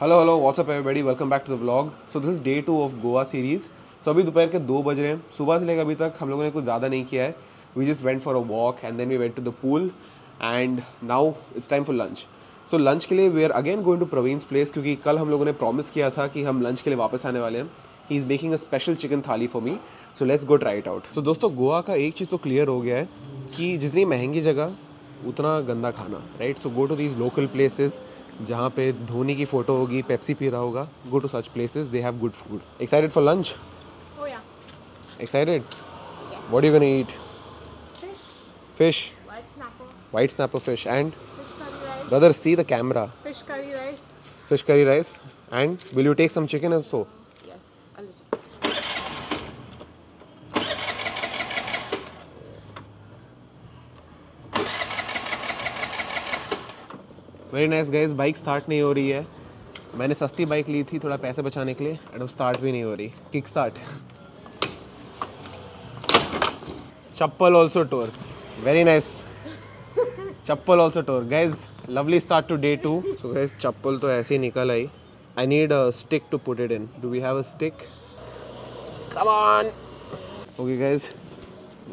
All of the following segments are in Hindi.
Hello hello what's up everybody welcome back to the vlog so this is day two of Goa series so अभी दोपहर के दो बज रहे हैं। सुबह से लेकर अभी तक हम लोगों ने कुछ ज़्यादा नहीं किया है। We just went for a walk and then we went to the pool and now it's time for lunch so lunch के लिए we are again going to Praveen's place क्योंकि कल हम लोगों ने प्रॉमिस किया था कि हम लंच के लिए वापस आने वाले हैं। He is making a special chicken thali for me so let's go try it out so दोस्तों, गोवा का एक चीज़ तो क्लियर हो गया है कि जितनी महँगी जगह उतना गंदा खाना right so go to these local places जहाँ पे धोनी की फ़ोटो होगी पेप्सी पी रहा होगा go to such places they have good food excited for lunch excited what you can eat fish white snapper, white snapper fish and fish curry rice, brother see the camera fish curry rice. Fish curry rice and will you take some chicken also very nice guys bike start नहीं हो रही है। मैंने सस्ती बाइक ली थी थोड़ा पैसे बचाने के लिए एंड स्टार्ट भी नहीं हो रही। Kick start chappal also tore very nice chappal also tore guys lovely start to day two so guys चप्पल तो ऐसे ही निकल आई। I need a stick to put it in do we have a stick come on okay guys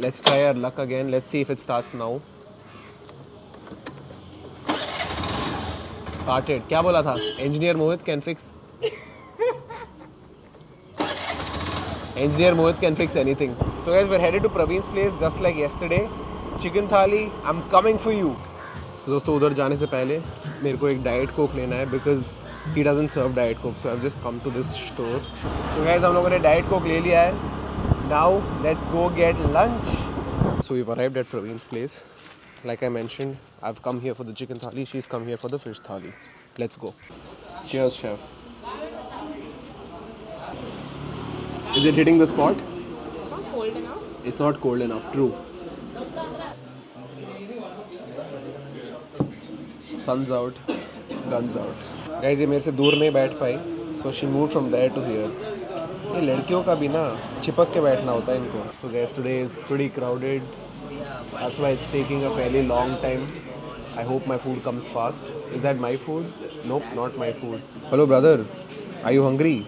let's try our luck again let's see if it starts now started क्या बोला था? Engineer Mohit can fix engineer Mohit can fix anything so guys we headed to Praveen place just like yesterday chicken thali I am coming for you so दोस्तों, उधर जाने से पहले मेरे को एक डाइट कोक लेना है because he doesn't serve diet Coke so I just come to this store so guys हम लोगों ने डाइट कोक ले लिया है. Now let's go get lunch so you arrived at Praveen place like i mentioned i've come here for the chicken thali she's come here for the fish thali let's go cheers chef is it hitting the spot It's not cold enough. it's not cold enough true sun's out guns out guys ये मेरे से दूर नहीं बैठ पाई so she moved from there to here ये लड़कियों का भी ना चिपक के बैठना होता है इनको so guys today is pretty crowded that's why it's taking a fairly long time. I hope my food comes fast. Is that my food? Nope not my food. Hello brother. Are you hungry?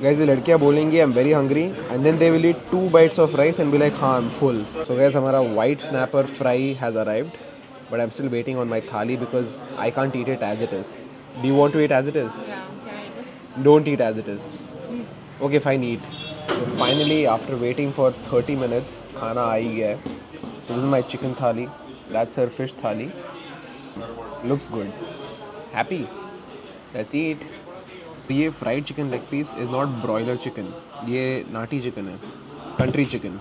Guys ये लड़कियाँ बोलेंगी I am very hungry and then they will eat two bites of rice and be like हाँ एम फुल सो गैस हमारा white snapper fry has arrived but I am still waiting on my thali because I can't eat it as it is do want to it as it is don't eat as it is okay fine eat finally after waiting for thirty minutes खाना आई गया so this is my chicken thali. That's her fish thali. Looks good. Happy. Let's eat. ये fried chicken leg piece is not broiler chicken ये नाटी चिकन है. कंट्री चिकन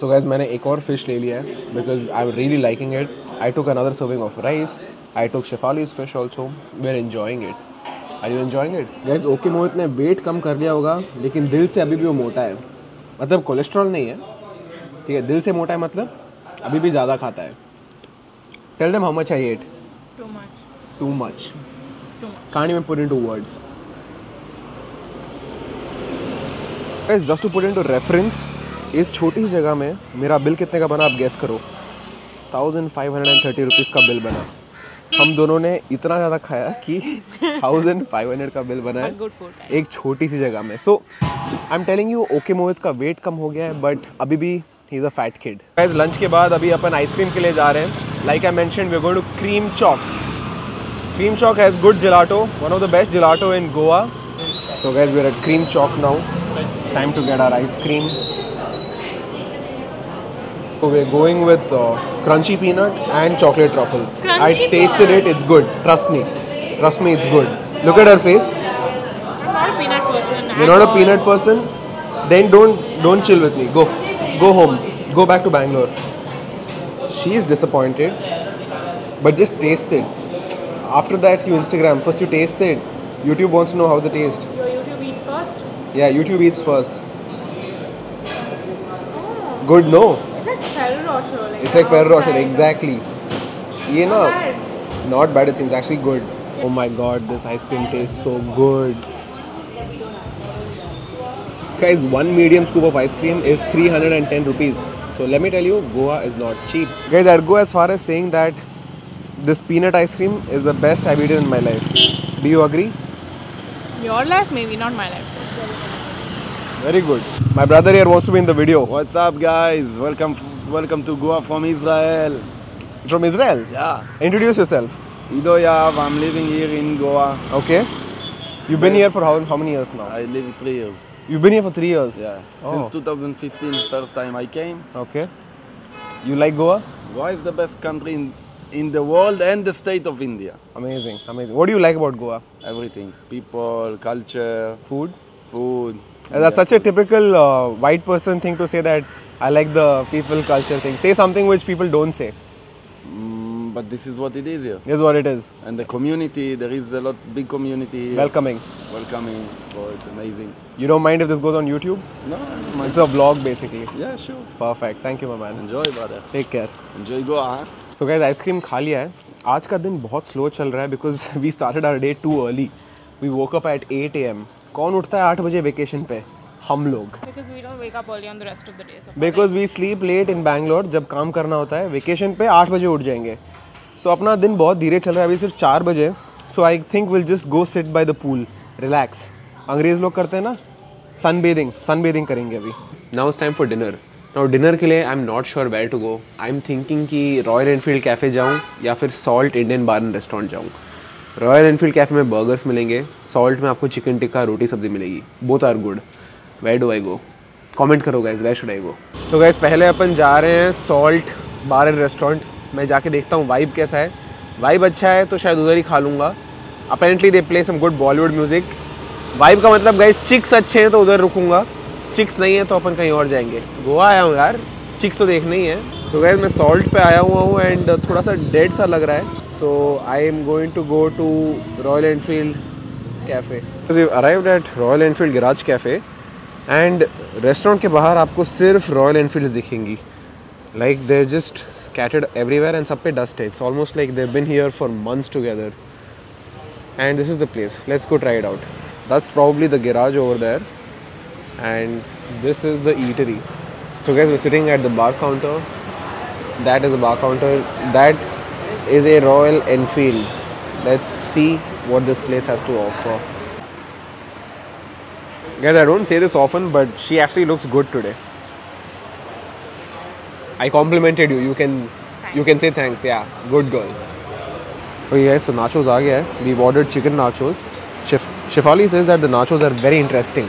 सो गैस मैंने एक और फ़िश ले लिया है because I am really liking it I took another serving of rice I took Shefali's fish also we are enjoying it are you enjoying it guys okay Mohit ने वेट कम कर लिया होगा, लेकिन दिल से अभी भी वो मोटा है. मतलब कोलेस्ट्रॉल नहीं है. ठीक है दिल से मोटा है मतलब अभी भी ज़्यादा खाता है। Tell them how much I ate. Too much much. can't even put into words. Guys, just to put into इस छोटी सी जगह में मेरा बिल कितने का बना आप गैस करो। Thousand five hundred and thirty rupees का बिल बना। हम दोनों ने इतना ज़्यादा खाया कि थाउज़ेंड फाइव हंड्रेड का बिल बना है। एक छोटी सी जगह में। So I am telling you okay Mohit का वेट कम हो गया है बट अभी भी He is a fat kid guys lunch के बाद अभी अपन आइसक्रीम के लिए जा रहे हैं like I mention we going to cream chalk Cream Chalk has good gelato, one of the best gelato in Goa. So guys, we're at Cream Chalk now. Time to get our ice cream. So we're going with uh, crunchy peanut and chocolate truffle. I Crunchy tasted it, it's good. Trust me. Trust me, it's good. Look at her face. I'm not a peanut person. You're at not a all. peanut person. Then don't don't chill with me. Go, go home. Go back to Bangalore. She is disappointed, but just taste it. After that, you Instagram. First, you taste it. YouTube wants to know how the taste. Your YouTube eats first. Yeah, YouTube eats first. Oh. Good, no? It's like Ferrero Rocher. Like It's like Ferrero Rocher, exactly. You know, not bad. It seems actually good. Oh my God, this ice cream tastes so good. Guys, one medium scoop of ice cream is 310 rupees. So let me tell you, Goa is not cheap. Guys, I'd go as far as saying that this peanut ice cream is the best I've eaten in my life. Do you agree? Your life, maybe not my life. Very good. My brother here wants to be in the video. What's up, guys? Welcome, welcome to Goa from Israel. From Israel. Yeah, Introduce yourself. Ido Yav. I'm living here in Goa. Okay. You've been here for how, how many years now? I live three years. You've been here for three years. Yeah, Oh. since 2015, first time I came. Okay. You like Goa? Goa is the best country in, in the world and the state of India. Amazing, amazing. What do you like about Goa? Everything, people, culture, Food. food. And that's such a typical uh, white person thing to say that I like the people culture thing. Say something which people don't say. Mm, but this is what it is here. Is what it is. And the community, there is a lot big community. Welcoming. Welcoming. Oh, it's amazing. You don't mind if this goes on YouTube? No, my, It's a vlog basically. yeah, sure. Perfect. Thank you, my man. Enjoy, brother. Take care. Enjoy Goa. Huh? So guys ice cream खा लिया है आज का दिन बहुत स्लो चल रहा है because we started our day too early we woke up at eight A M कौन उठता है आठ बजे वेकेशन पे हम लोग Because we don't wake up early on the rest of the day. So because we sleep late in Bangalore जब काम करना होता है वेकेशन पे आठ बजे उठ जाएँगे सो so, अपना दिन बहुत धीरे चल रहा है अभी सिर्फ़ चार बजे so I think will just go sit by the pool relax अंग्रेज़ लोग करते हैं ना सन बेदिंग सन बेदिंग करेंगे अभी। Now it's time for dinner now dinner के लिए I am not sure where to go I am thinking कि रॉयल एनफील्ड कैफ़े जाऊँ या फिर Salt Indian bar and restaurant जाऊँ। रॉयल एनफील्ड कैफ़े में बर्गर्स मिलेंगे सॉल्ट में आपको चिकन टिक्का रोटी सब्ज़ी मिलेगी। Both are good where do I go comment करो guys where should I go so guys पहले अपन जा रहे हैं सॉल्ट बार एंड रेस्टोरेंट मैं जाके देखता हूँ वाइब कैसा है। वाइब अच्छा है तो शायद उधर ही खा लूँगा। Apparently they play some good Bollywood music vibe का मतलब गाइज़ चिक्स अच्छे हैं तो उधर रुकूँगा। चिक्स नहीं है तो अपन कहीं और जाएँगे। गोवा आया हूँ यार चिक्स तो देखना ही है। सो गाइज़ मैं सॉल्ट पे आया हुआ हूँ एंड थोड़ा सा डेड सा लग रहा है। So I am going to go to Royal Enfield cafe arrived at Royal Enfield garage cafe and restaurant के बाहर आपको सिर्फ़ रॉयल एनफील्ड दिखेंगी। Like there just scattered everywhere and सब पे डस्ट है। It's almost like they've been here for months together and this is the place let's go try it out. that's probably the garage over there. And this is the eatery. So guys we're sitting at the bar counter. That is a bar counter. That is a Royal Enfield. Let's see what this place has to offer. Guys I don't say this often but she actually looks good today. I complimented you. You can you can say thanks. Yeah good girl. Okay guys so nachos are here. we've ordered chicken nachos. Shif- Shifali says that the nachos are very interesting.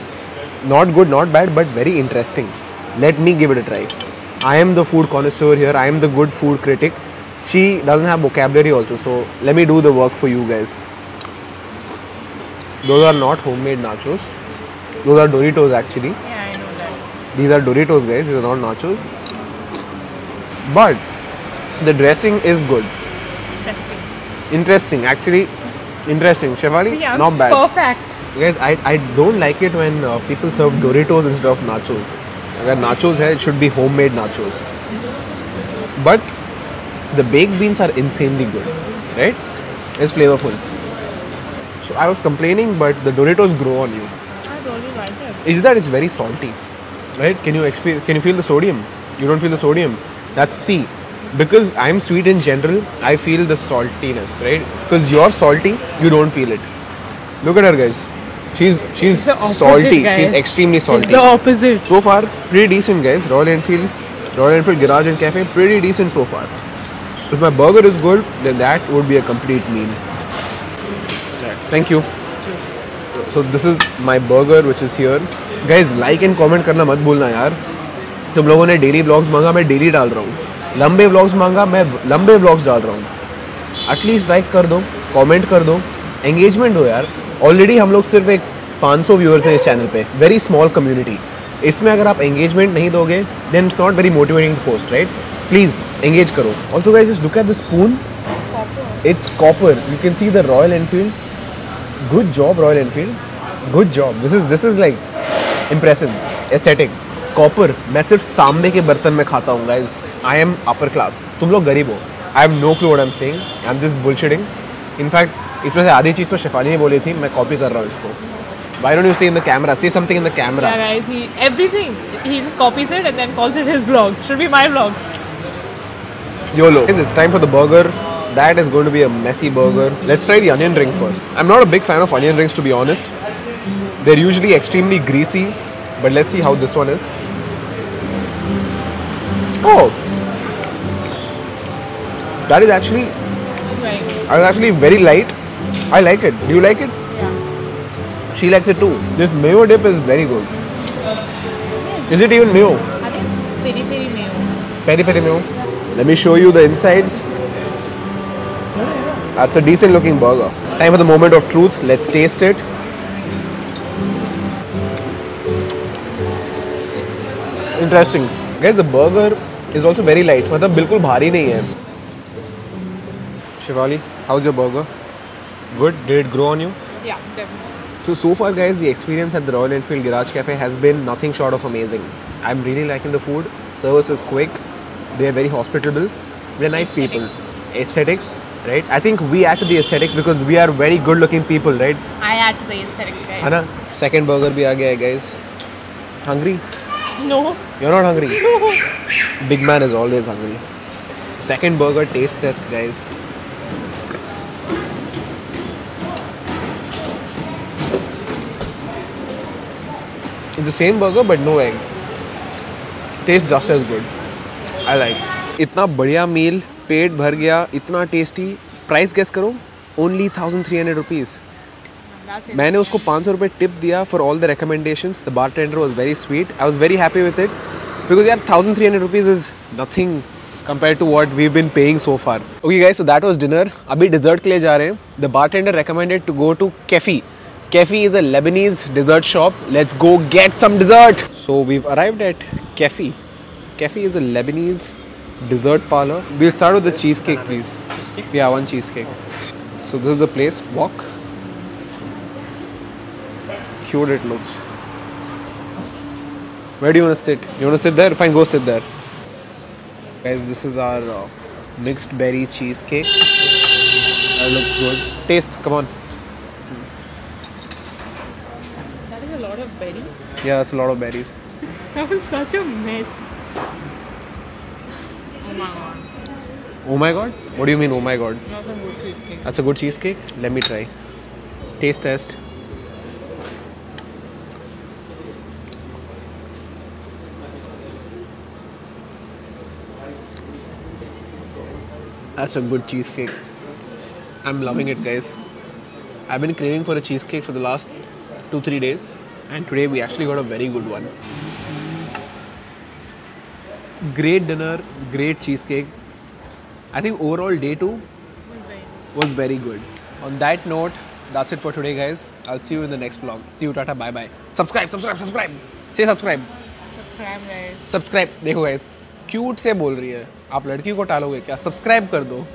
Not good, not bad, but very interesting. Let me give it a try. I am the food connoisseur here. I am the good food critic. She doesn't have vocabulary also, so let me do the work for you guys. Those are not homemade nachos. Those are Doritos actually. yeah, I know that. These are Doritos, guys. These are not nachos. But the dressing is good. Testing. Interesting, actually, interesting. Shefali, Yeah, not bad. Perfect. Guys, I, I don't like it when uh, people serve Doritos instead of nachos. अगर nachos है, it should be homemade nachos. But the baked beans are insanely good, right? It's flavorful. So I was complaining, but the Doritos grow on you. I really like it. Is that it's very salty, right? Can you experience? Can you feel the sodium? You don't feel the sodium. That's C. Because I'm sweet in general, I feel the saltiness, right? Because you're salty, you don't feel it. Look at her, guys. She's she's the opposite, salty. guys. She's extremely salty. It's the opposite. so far, pretty decent, guys. Royal Enfield, Royal Enfield Garage and Cafe, pretty decent so far. If my burger is good, then that would be a complete meal. Thank you. So this is my burger which is here. Guys, like and comment करना मत भूलना यार. तुम लोगों ने डेली व्लॉग्स मांगा मैं डेली डाल रहा हूँ लंबे व्लॉग्स मांगा, मैं लंबे व्लॉग्स डाल रहा हूँ। एटलीस्ट लाइक कर दो कमेंट कर दो एंगेजमेंट हो यार। ऑलरेडी हम लोग सिर्फ़ एक 500 व्यूअर्स हैं इस चैनल पे वेरी स्मॉल कम्युनिटी इसमें अगर आप एंगेजमेंट नहीं दोगे then it's not very motivating post right please engage करो। Also guys just look at the spoon it's copper you can see the Royal Enfield good job Royal Enfield good job this is this is like impressive. Aesthetic. Copper मैं सिर्फ़ तांबे के बर्तन में खाता हूँ guys I am upper class तुम लोग गरीब हो I have no clue I am saying I am just bullshitting in fact इसमें से आधी चीज़ तो शेफाली ने बोली थी मैं कॉपी कर रहा हूँ इसको Why don't you say in the camera? Say something in the camera. Yeah, guys, he everything he just copies it and then calls it his vlog. Should be my vlog. YOLO. Guys, it's time for the burger. That is going to be a messy burger. Let's try the onion ring first. I'm not a big fan of onion rings to be honest. They're usually extremely greasy, but let's see how this one is. Oh, that is actually Right. that is actually very light. I like it. Do you like it? Yeah. She likes it too. This mayo dip is very good. Is it even mayo? I think it's peri peri mayo. Peri peri mayo. Let me show you the insides. That's a decent looking burger. Time for the moment of truth. Let's taste it. Interesting. Guys, the burger is also very light. मतलब बिल्कुल भारी नहीं है. Shivali, how's your burger? Good. Did it grow on you? Yeah, definitely. So, so far, guys, the experience at the Royal Enfield Garage Cafe has been nothing short of amazing. I'm really liking the food. Service is quick. They're very hospitable. They're nice aesthetics. people. Aesthetics, right? I think we add to the aesthetics because we are very good-looking people, right? I add to the aesthetics, guys. है ना? Second burger भी आ गया है, guys. Hungry? No. You're not hungry. No. Big man is always hungry. Second burger taste test, guys. It's the same burger but no egg. Tastes just as good. I like. इतना बढ़िया मील पेट भर गया इतना टेस्टी प्राइस गेस करो only thousand three hundred rupees. मैंने उसको पाँच सौ रुपये टिप दिया for all the recommendation the bartender was very sweet I was very happy with it because यार thousand three hundred rupees is nothing compare to what we been paying so far okay guys so that was dinner अभी डिजर्ट के लिए जा रहे हैं. The bartender recommended to go to Kaifi Kaifi is a Lebanese dessert shop let's go get some dessert so we arrive at Kaifi Kaifi is a Lebanese dessert parlour we'll start the cheesecake please we are one cheesecake so this is the place walk Cute it looks. Where do you want to sit? You want to sit there? Fine, go sit there. Guys, this is our uh, mixed berry cheesecake. That looks good. Taste, come on. That is a lot of berry. Yeah, that's a lot of berries. That was such a mess. Oh my god. Oh my god. What do you mean, oh my god? That's a good cheesecake. That's a good cheesecake. Let me try. Taste test. That's a good cheesecake. I'm loving it, guys. I've been craving for a cheesecake for the last two, three days, and today we actually got a very good one. Great dinner, great cheesecake. I think overall, day two was very good. On that note, that's it for today, guys. I'll see you in the next vlog. See you, Tata. Bye bye. Subscribe, subscribe, subscribe. Say subscribe. Subscribe, guys. Subscribe देखो गाइस क्यूट से बोल रही है आप लड़की को टालोगे क्या? सब्सक्राइब कर दो।